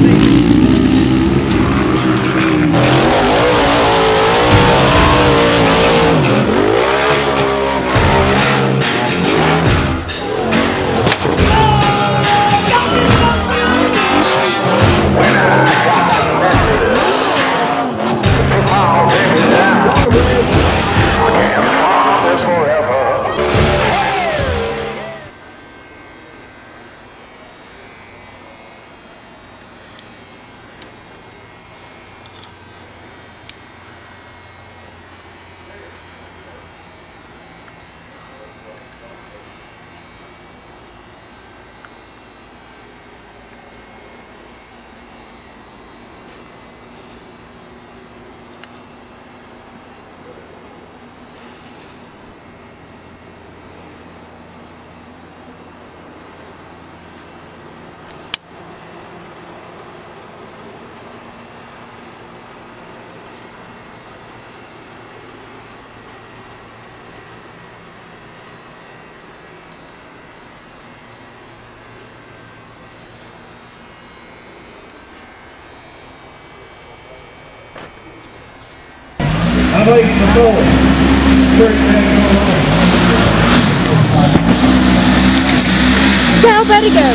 I'm Kurt, hang. Go, Betty, go.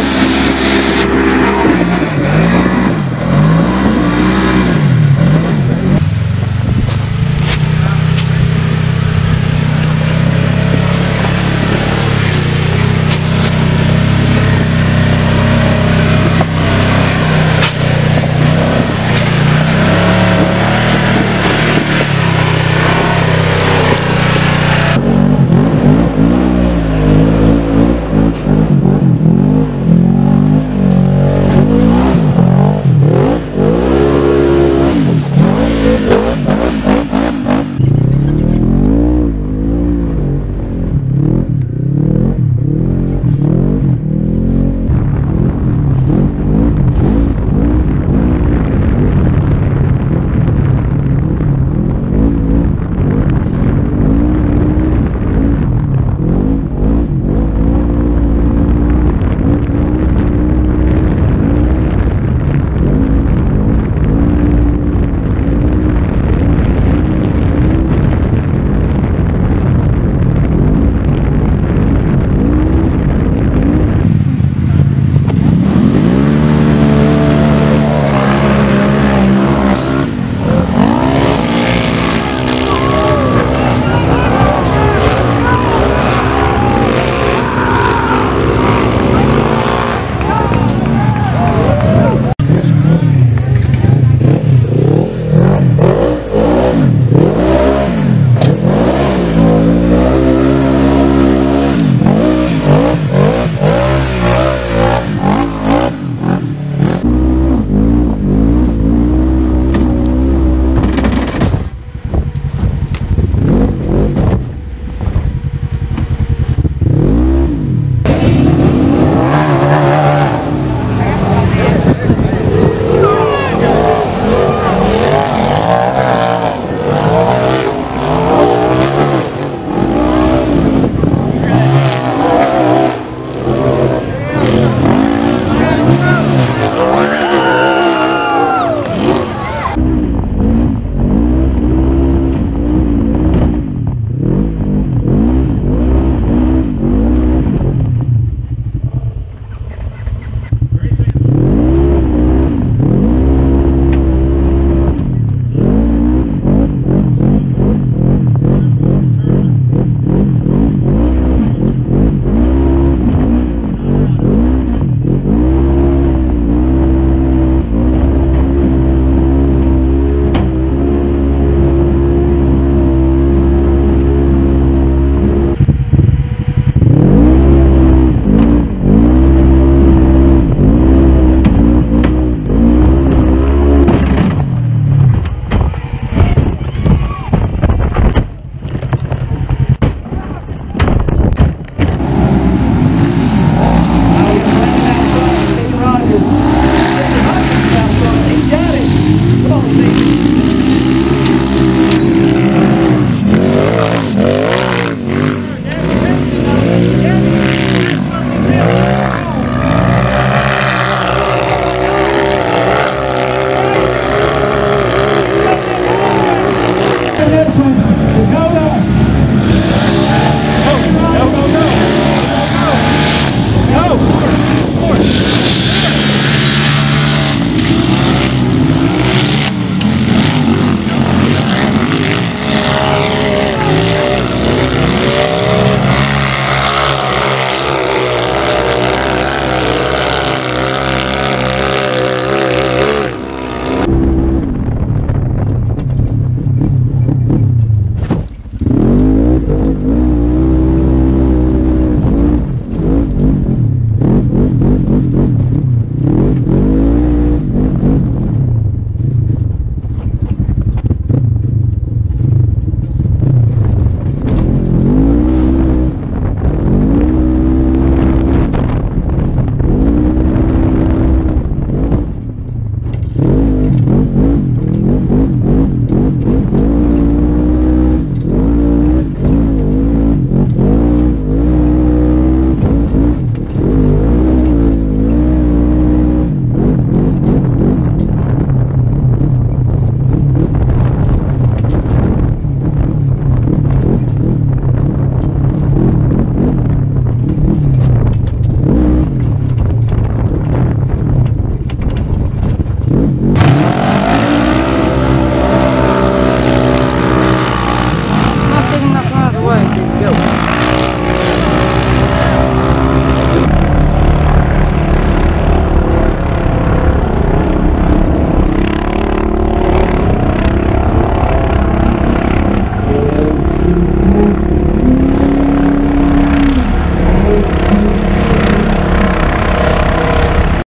you